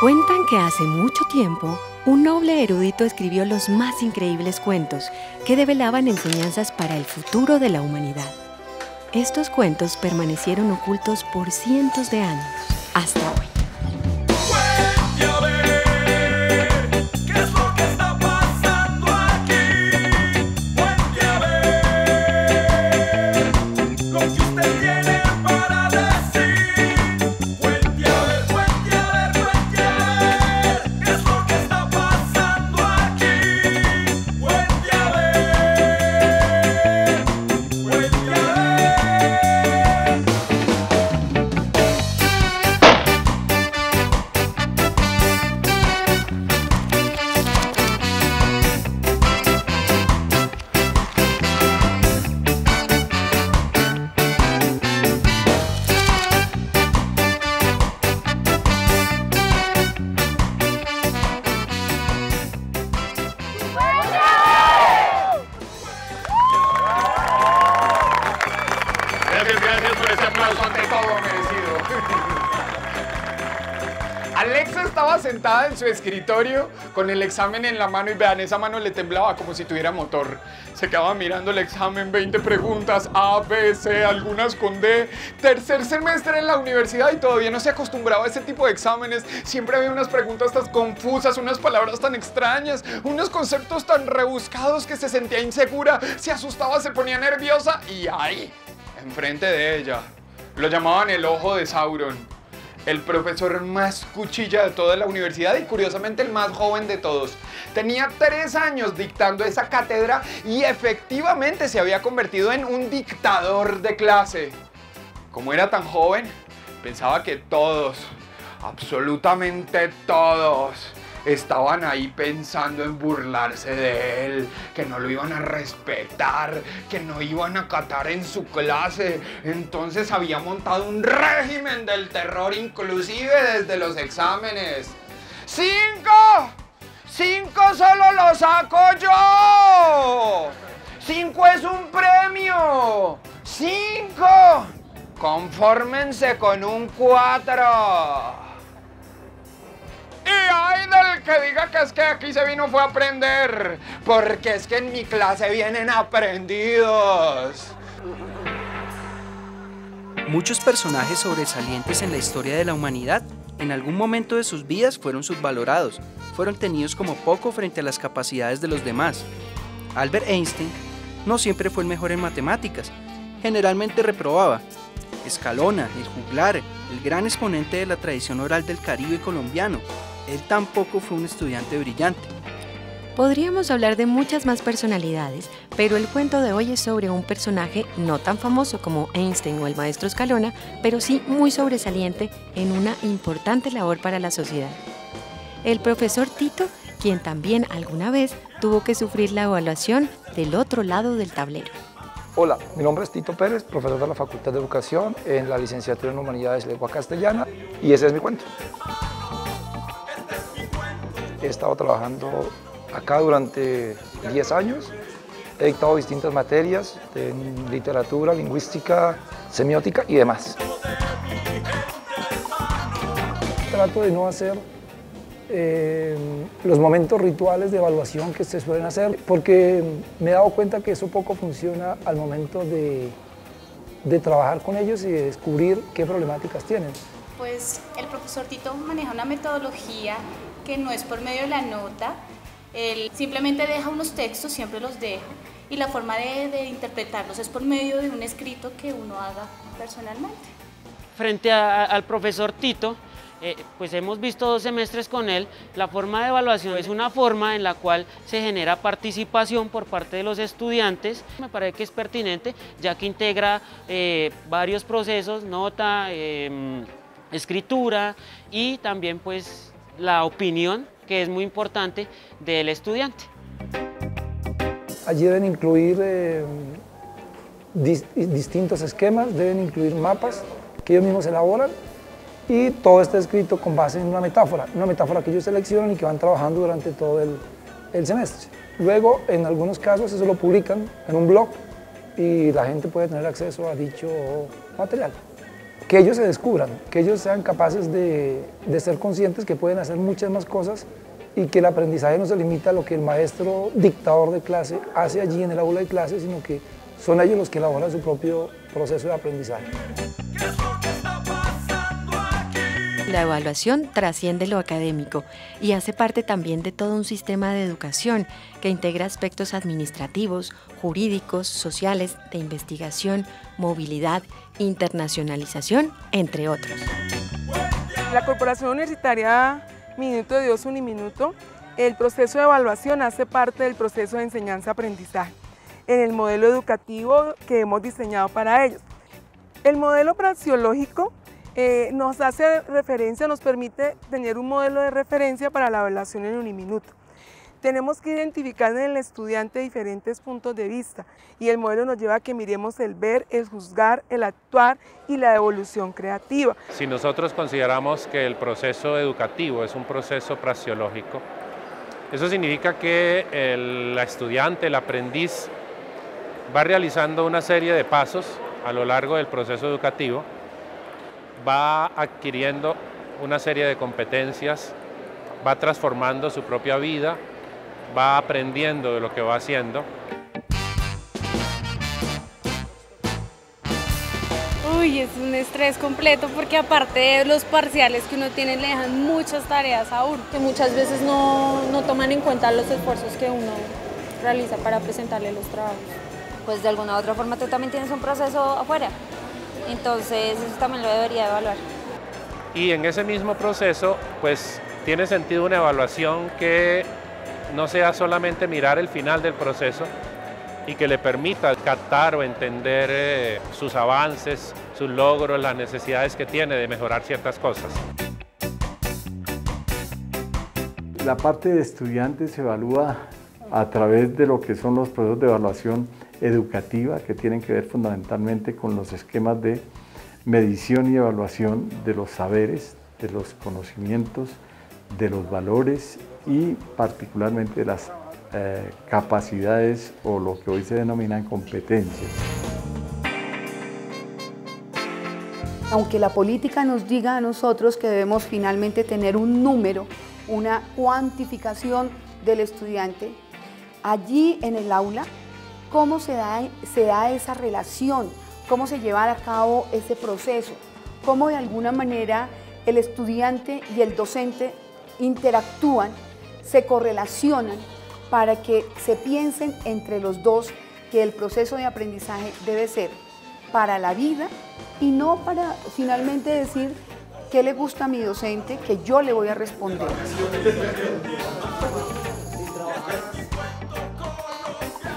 Cuentan que hace mucho tiempo, un noble erudito escribió los más increíbles cuentos que develaban enseñanzas para el futuro de la humanidad. Estos cuentos permanecieron ocultos por cientos de años, hasta hoy. Escritorio con el examen en la mano y vean, esa mano le temblaba como si tuviera motor. Se quedaba mirando el examen, 20 preguntas, A, B, C, algunas con D. Tercer semestre en la universidad y todavía no se acostumbraba a ese tipo de exámenes. Siempre había unas preguntas tan confusas, unas palabras tan extrañas, unos conceptos tan rebuscados que se sentía insegura, se asustaba, se ponía nerviosa y ahí, enfrente de ella, lo llamaban el ojo de Sauron el profesor más cuchilla de toda la universidad y curiosamente el más joven de todos. Tenía tres años dictando esa cátedra y efectivamente se había convertido en un dictador de clase. Como era tan joven, pensaba que todos, absolutamente todos, estaban ahí pensando en burlarse de él, que no lo iban a respetar, que no iban a acatar en su clase. Entonces había montado un régimen del terror inclusive desde los exámenes. ¡Cinco! ¡Cinco solo lo saco yo! ¡Cinco es un premio! ¡Cinco! Confórmense con un cuatro. Ay del que diga que es que aquí se vino fue a aprender, porque es que en mi clase vienen aprendidos. Muchos personajes sobresalientes en la historia de la humanidad en algún momento de sus vidas fueron subvalorados, fueron tenidos como poco frente a las capacidades de los demás. Albert Einstein no siempre fue el mejor en matemáticas, generalmente reprobaba. Escalona, el juglar, el gran exponente de la tradición oral del Caribe colombiano, él tampoco fue un estudiante brillante. Podríamos hablar de muchas más personalidades, pero el cuento de hoy es sobre un personaje no tan famoso como Einstein o el maestro Escalona, pero sí muy sobresaliente en una importante labor para la sociedad. El profesor Tito, quien también alguna vez tuvo que sufrir la evaluación del otro lado del tablero. Hola, mi nombre es Tito Pérez, profesor de la Facultad de Educación en la licenciatura en Humanidades Lengua Castellana y ese es mi cuento. He estado trabajando acá durante 10 años. He dictado distintas materias en literatura, lingüística, semiótica y demás. Trato de no hacer eh, los momentos rituales de evaluación que se suelen hacer porque me he dado cuenta que eso poco funciona al momento de, de trabajar con ellos y de descubrir qué problemáticas tienen. Pues el profesor Tito maneja una metodología que no es por medio de la nota, él simplemente deja unos textos, siempre los deja, y la forma de, interpretarlos es por medio de un escrito que uno haga personalmente. Frente al profesor Tito, eh, pues hemos visto dos semestres con él, la forma de evaluación es una forma en la cual se genera participación por parte de los estudiantes. Me parece que es pertinente ya que integra eh, varios procesos, nota, em, escritura y también pues la opinión, que es muy importante, del estudiante. Allí deben incluir eh, distintos esquemas, deben incluir mapas que ellos mismos elaboran y todo está escrito con base en una metáfora, una metáfora que ellos seleccionan y que van trabajando durante todo el, el semestre. Luego, en algunos casos, eso lo publican en un blog y la gente puede tener acceso a dicho material. Que ellos se descubran, que ellos sean capaces de, de ser conscientes que pueden hacer muchas más cosas y que el aprendizaje no se limita a lo que el maestro dictador de clase hace allí en el aula de clase, sino que son ellos los que elaboran su propio proceso de aprendizaje. La evaluación trasciende lo académico y hace parte también de todo un sistema de educación que integra aspectos administrativos, jurídicos, sociales, de investigación, movilidad, internacionalización, entre otros. La Corporación Universitaria Minuto de Dios Uniminuto, el proceso de evaluación hace parte del proceso de enseñanza-aprendizaje en el modelo educativo que hemos diseñado para ellos. El modelo praxiológico eh, nos hace referencia, nos permite tener un modelo de referencia para la evaluación en uniminuto. Tenemos que identificar en el estudiante diferentes puntos de vista y el modelo nos lleva a que miremos el ver, el juzgar, el actuar y la evolución creativa. Si nosotros consideramos que el proceso educativo es un proceso praxiológico, eso significa que el estudiante, el aprendiz, va realizando una serie de pasos a lo largo del proceso educativo va adquiriendo una serie de competencias, va transformando su propia vida, va aprendiendo de lo que va haciendo. Uy, es un estrés completo porque aparte de los parciales que uno tiene le dejan muchas tareas a uno. Que muchas veces no, no toman en cuenta los esfuerzos que uno realiza para presentarle los trabajos. Pues de alguna u otra forma tú también tienes un proceso afuera. Entonces eso también lo debería evaluar. Y en ese mismo proceso, pues tiene sentido una evaluación que no sea solamente mirar el final del proceso y que le permita captar o entender eh, sus avances, sus logros, las necesidades que tiene de mejorar ciertas cosas. La parte de estudiantes se evalúa a través de lo que son los procesos de evaluación educativa que tienen que ver fundamentalmente con los esquemas de medición y evaluación de los saberes, de los conocimientos, de los valores y particularmente de las eh, capacidades o lo que hoy se denominan competencias. Aunque la política nos diga a nosotros que debemos finalmente tener un número, una cuantificación del estudiante, allí en el aula cómo se da, se da esa relación, cómo se lleva a cabo ese proceso, cómo de alguna manera el estudiante y el docente interactúan, se correlacionan para que se piensen entre los dos que el proceso de aprendizaje debe ser para la vida y no para finalmente decir qué le gusta a mi docente que yo le voy a responder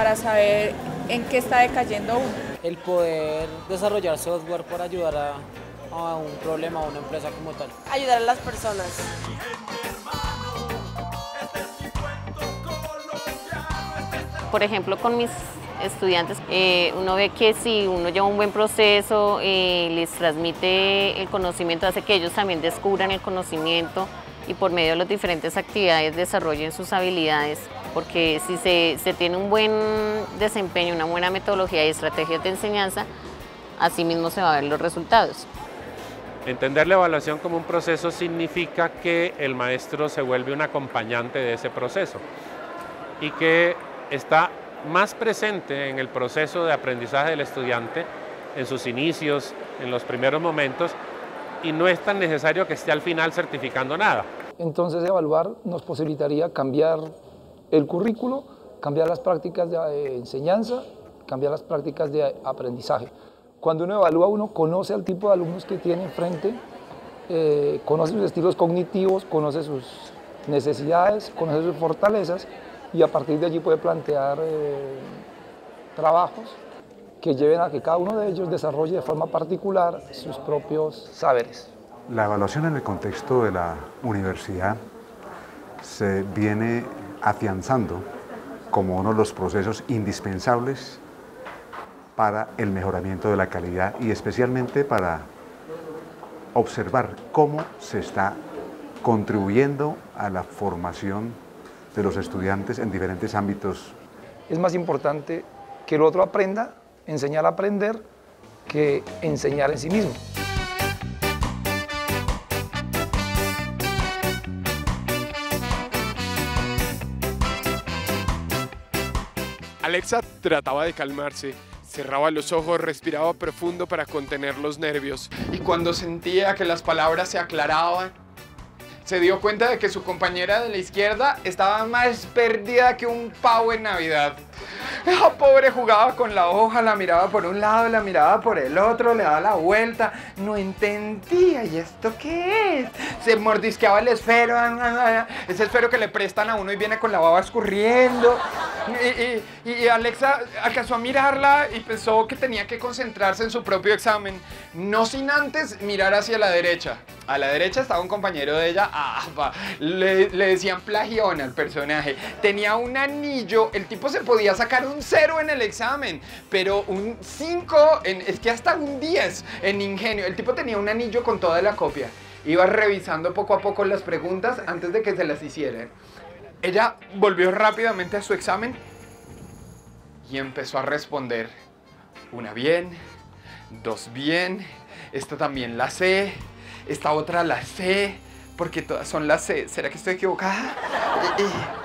para saber en qué está decayendo uno. El poder desarrollar software para ayudar a, a un problema, a una empresa como tal. Ayudar a las personas. Por ejemplo, con mis estudiantes, eh, uno ve que si uno lleva un buen proceso, eh, les transmite el conocimiento, hace que ellos también descubran el conocimiento y por medio de las diferentes actividades desarrollen sus habilidades porque si se, tiene un buen desempeño, una buena metodología y estrategias de enseñanza, así mismo se van a ver los resultados. Entender la evaluación como un proceso significa que el maestro se vuelve un acompañante de ese proceso y que está más presente en el proceso de aprendizaje del estudiante, en sus inicios, en los primeros momentos, y no es tan necesario que esté al final certificando nada. Entonces evaluar nos posibilitaría cambiar el currículo, cambiar las prácticas de eh, enseñanza, cambiar las prácticas de aprendizaje. Cuando uno evalúa, uno conoce al tipo de alumnos que tiene enfrente, eh, conoce sus estilos cognitivos, conoce sus necesidades, conoce sus fortalezas y a partir de allí puede plantear eh, trabajos que lleven a que cada uno de ellos desarrolle de forma particular sus propios saberes. La evaluación en el contexto de la universidad se viene afianzando como uno de los procesos indispensables para el mejoramiento de la calidad y especialmente para observar cómo se está contribuyendo a la formación de los estudiantes en diferentes ámbitos. Es más importante que el otro aprenda, enseñar a aprender, que enseñar en sí mismo. Alexa trataba de calmarse. Cerraba los ojos, respiraba profundo para contener los nervios. Y cuando sentía que las palabras se aclaraban, se dio cuenta de que su compañera de la izquierda estaba más perdida que un pavo en Navidad. La pobre jugaba con la hoja, la miraba por un lado, la miraba por el otro, le daba la vuelta, no entendía, ¿y esto qué es? Se mordisqueaba el esfero, ese esfero que le prestan a uno y viene con la baba escurriendo. Y, y, y, Alexa alcanzó a mirarla y pensó que tenía que concentrarse en su propio examen, no sin antes mirar hacia la derecha. A la derecha estaba un compañero de ella, ah, le, le decían plagión al personaje. Tenía un anillo, el tipo se podía sacar un 0 en el examen, pero un 5, es que hasta un 10 en ingenio. El tipo tenía un anillo con toda la copia. Iba revisando poco a poco las preguntas antes de que se las hicieran. Ella volvió rápidamente a su examen y empezó a responder. Una bien, dos bien, esta también la sé, esta otra la sé, porque todas son las C. ¿Será que estoy equivocada?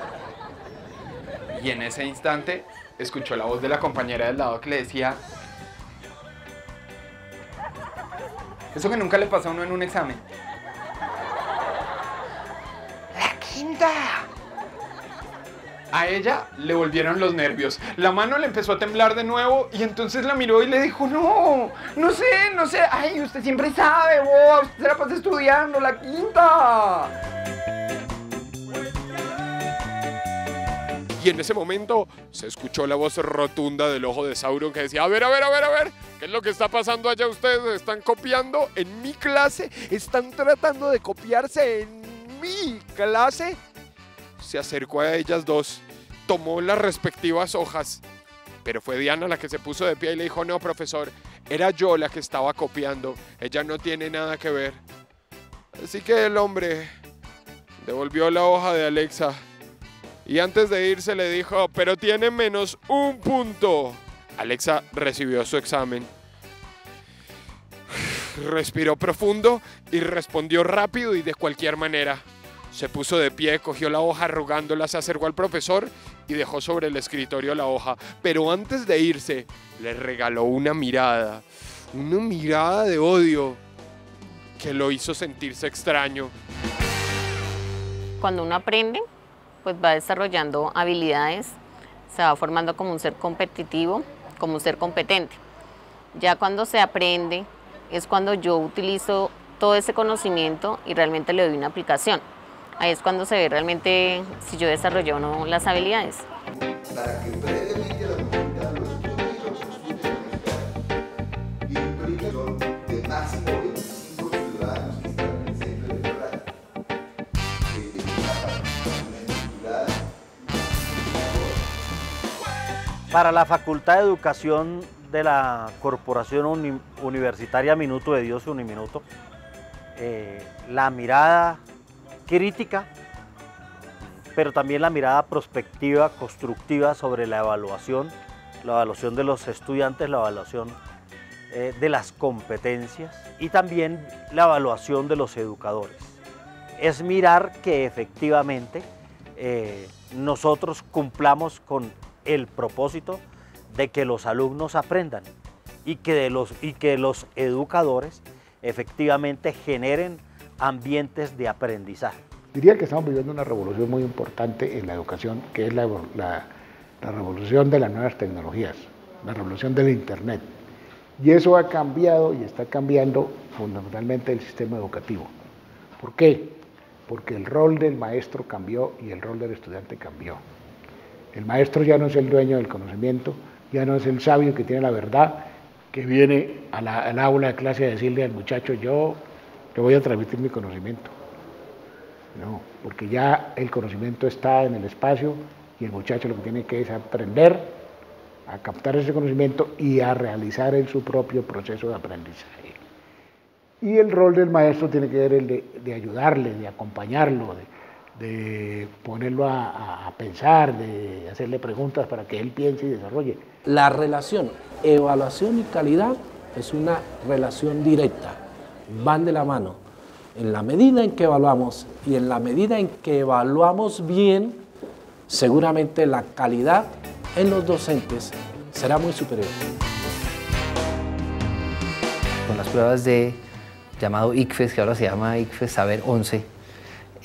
Y en ese instante escuchó la voz de la compañera del lado que le decía, eso que nunca le pasó a uno en un examen. La quinta. A ella le volvieron los nervios. La mano le empezó a temblar de nuevo y entonces la miró y le dijo, no, no sé, no sé. Ay, usted siempre sabe, vos, usted se la pasa estudiando, la quinta. Y en ese momento se escuchó la voz rotunda del ojo de Sauron que decía, a ver, a ver, a ver, a ver, ¿qué es lo que está pasando allá ustedes? ¿Están copiando en mi clase? ¿Están tratando de copiarse en mi clase? Se acercó a ellas dos, tomó las respectivas hojas, pero fue Diana la que se puso de pie y le dijo, no, profesor, era yo la que estaba copiando, ella no tiene nada que ver. Así que el hombre devolvió la hoja de Alexa y antes de irse le dijo, pero tiene menos un punto. Alexa recibió su examen. Respiró profundo y respondió rápido y de cualquier manera. Se puso de pie, cogió la hoja arrugándola, se acercó al profesor y dejó sobre el escritorio la hoja. Pero antes de irse, le regaló una mirada, una mirada de odio que lo hizo sentirse extraño. Cuando uno aprende, pues va desarrollando habilidades, se va formando como un ser competitivo, como un ser competente. Ya cuando se aprende es cuando yo utilizo todo ese conocimiento y realmente le doy una aplicación. Ahí es cuando se ve realmente si yo desarrollé o no las habilidades. Para la Facultad de Educación de la Corporación Uni- Universitaria Minuto de Dios Uniminuto, eh, la mirada crítica, pero también la mirada prospectiva, constructiva sobre la evaluación, la evaluación de los estudiantes, la evaluación eh, de las competencias y también la evaluación de los educadores. Es mirar que efectivamente eh, nosotros cumplamos con el propósito de que los alumnos aprendan y que, de los, y que los educadores efectivamente generen ambientes de aprendizaje. Diría que estamos viviendo una revolución muy importante en la educación, que es la, la- la revolución de las nuevas tecnologías, la revolución del Internet. Y eso ha cambiado y está cambiando fundamentalmente el sistema educativo. ¿Por qué? Porque el rol del maestro cambió y el rol del estudiante cambió. El maestro ya no es el dueño del conocimiento, ya no es el sabio que tiene la verdad, que viene al aula de clase a decirle al muchacho, yo le voy a transmitir mi conocimiento. No, porque ya el conocimiento está en el espacio y el muchacho lo que tiene que es aprender a captar ese conocimiento y a realizar en su propio proceso de aprendizaje. Y el rol del maestro tiene que ver el de, de ayudarle, de acompañarlo, de, de ponerlo a, pensar, de hacerle preguntas para que él piense y desarrolle. La relación evaluación y calidad es una relación directa, van de la mano. En la medida en que evaluamos y en la medida en que evaluamos bien, seguramente la calidad en los docentes será muy superior. Con las pruebas de llamado ICFES, que ahora se llama ICFES Saber 11,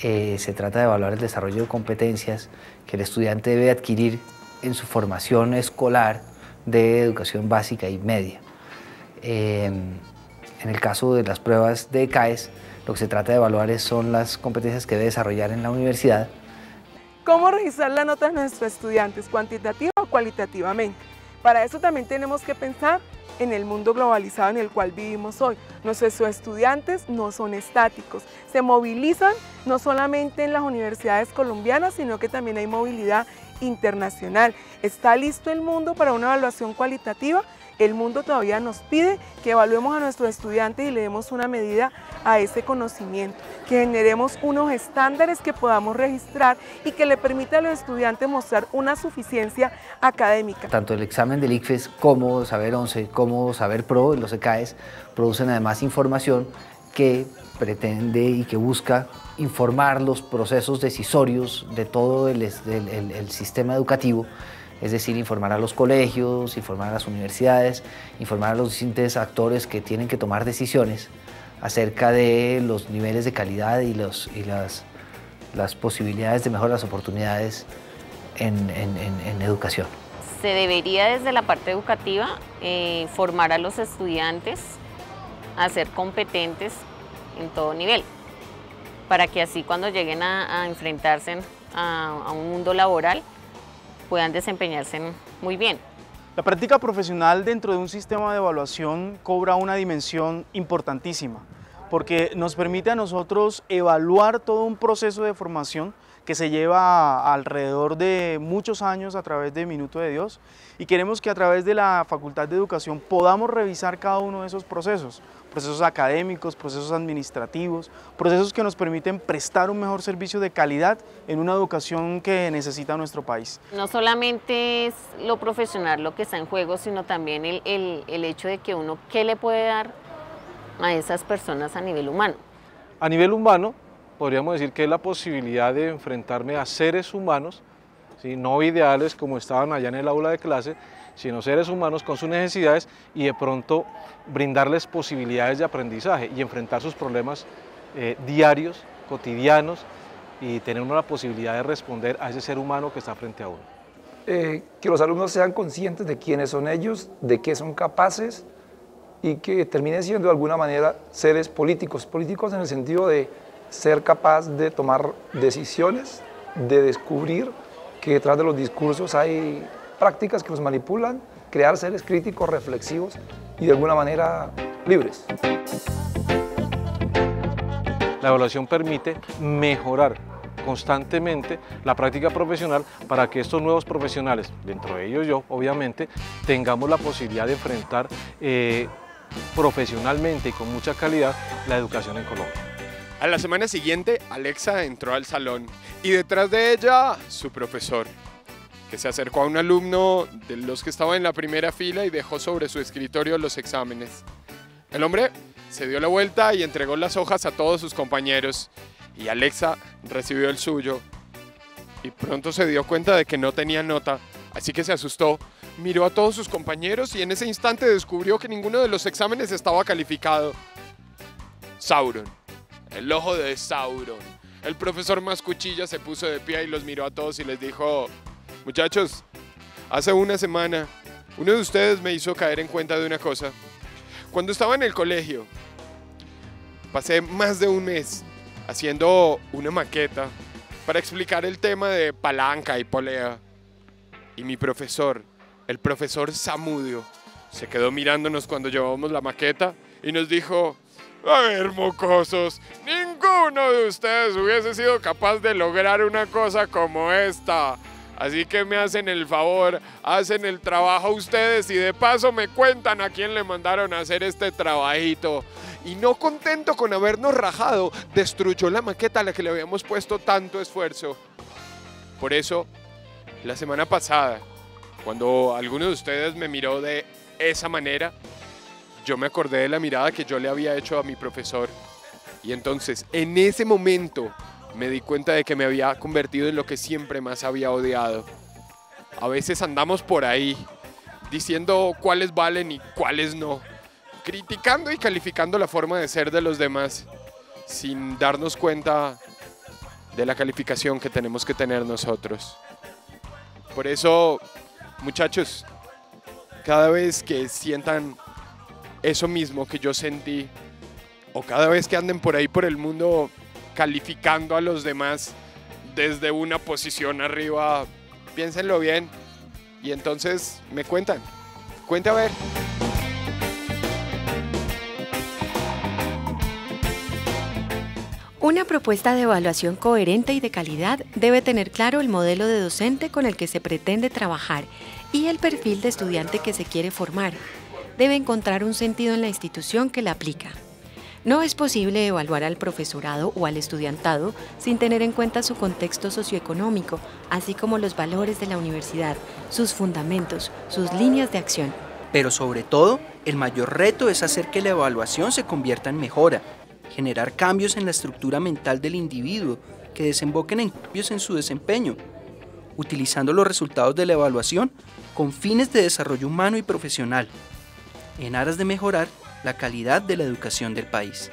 eh, se trata de evaluar el desarrollo de competencias que el estudiante debe adquirir en su formación escolar de educación básica y media. Eh, en el caso de las pruebas de CAES, lo que se trata de evaluar son las competencias que debe desarrollar en la universidad. ¿Cómo registrar la nota de nuestros estudiantes, cuantitativa o cualitativamente? Para eso también tenemos que pensar en el mundo globalizado en el cual vivimos hoy. Nuestros estudiantes no son estáticos, se movilizan no solamente en las universidades colombianas, sino que también hay movilidad internacional. ¿Está listo el mundo para una evaluación cualitativa? El mundo todavía nos pide que evaluemos a nuestros estudiantes y le demos una medida a ese conocimiento, que generemos unos estándares que podamos registrar y que le permita a los estudiantes mostrar una suficiencia académica. Tanto el examen del ICFES como Saber 11, como Saber Pro, los ECAES, producen además información que pretende y que busca informar los procesos decisorios de todo el, el sistema educativo es decir, informar a los colegios, informar a las universidades, informar a los distintos actores que tienen que tomar decisiones acerca de los niveles de calidad y, los, y las, las posibilidades de mejor las oportunidades en, en, educación. Se debería desde la parte educativa eh, formar a los estudiantes a ser competentes en todo nivel, para que así cuando lleguen a, enfrentarse a, a un mundo laboral, puedan desempeñarse muy bien. La práctica profesional dentro de un sistema de evaluación cobra una dimensión importantísima porque nos permite a nosotros evaluar todo un proceso de formación que se lleva alrededor de muchos años a través de Minuto de Dios y queremos que a través de la Facultad de Educación podamos revisar cada uno de esos procesos, procesos académicos, procesos administrativos, procesos que nos permiten prestar un mejor servicio de calidad en una educación que necesita nuestro país. No solamente es lo profesional lo que está en juego, sino también el, el, el hecho de que uno, ¿qué le puede dar a esas personas a nivel humano? A nivel humano, podríamos decir que es la posibilidad de enfrentarme a seres humanos, ¿sí? no ideales como estaban allá en el aula de clase, sino seres humanos con sus necesidades y de pronto brindarles posibilidades de aprendizaje y enfrentar sus problemas eh, diarios, cotidianos y tener una posibilidad de responder a ese ser humano que está frente a uno. Eh, que los alumnos sean conscientes de quiénes son ellos, de qué son capaces y que terminen siendo de alguna manera seres políticos, políticos en el sentido de ser capaz de tomar decisiones, de descubrir que detrás de los discursos hay prácticas que los manipulan, crear seres críticos, reflexivos y de alguna manera libres. La evaluación permite mejorar constantemente la práctica profesional para que estos nuevos profesionales, dentro de ellos yo obviamente, tengamos la posibilidad de enfrentar eh, profesionalmente y con mucha calidad la educación en Colombia. A la semana siguiente, Alexa entró al salón y detrás de ella, su profesor, que se acercó a un alumno de los que estaba en la primera fila y dejó sobre su escritorio los exámenes. El hombre se dio la vuelta y entregó las hojas a todos sus compañeros y Alexa recibió el suyo y pronto se dio cuenta de que no tenía nota, así que se asustó, miró a todos sus compañeros y en ese instante descubrió que ninguno de los exámenes estaba calificado. Sauron el ojo de Sauron. El profesor Mascuchilla se puso de pie y los miró a todos y les dijo, muchachos, hace una semana uno de ustedes me hizo caer en cuenta de una cosa. Cuando estaba en el colegio, pasé más de un mes haciendo una maqueta para explicar el tema de palanca y polea. Y mi profesor, el profesor Samudio, se quedó mirándonos cuando llevábamos la maqueta y nos dijo, a ver, mocosos, ninguno de ustedes hubiese sido capaz de lograr una cosa como esta. Así que me hacen el favor, hacen el trabajo ustedes y de paso me cuentan a quién le mandaron a hacer este trabajito. Y no contento con habernos rajado, destruyó la maqueta a la que le habíamos puesto tanto esfuerzo. Por eso, la semana pasada, cuando alguno de ustedes me miró de esa manera, yo me acordé de la mirada que yo le había hecho a mi profesor. Y entonces, en ese momento, me di cuenta de que me había convertido en lo que siempre más había odiado. a veces andamos por ahí diciendo cuáles valen y cuáles no, criticando y calificando la forma de ser de los demás sin darnos cuenta de la calificación que tenemos que tener nosotros. Por eso, muchachos, cada vez que sientan eso mismo que yo sentí, o cada vez que anden por ahí por el mundo calificando a los demás desde una posición arriba, piénsenlo bien y entonces me cuentan. Cuente a ver. Una propuesta de evaluación coherente y de calidad debe tener claro el modelo de docente con el que se pretende trabajar y el perfil de estudiante que se quiere formar. Debe encontrar un sentido en la institución que la aplica. No es posible evaluar al profesorado o al estudiantado sin tener en cuenta su contexto socioeconómico, así como los valores de la universidad, sus fundamentos, sus líneas de acción. Pero sobre todo, el mayor reto es hacer que la evaluación se convierta en mejora, generar cambios en la estructura mental del individuo que desemboquen en cambios en su desempeño, utilizando los resultados de la evaluación con fines de desarrollo humano y profesional, en aras de mejorar la calidad de la educación del país.